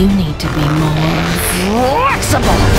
You need to be more flexible.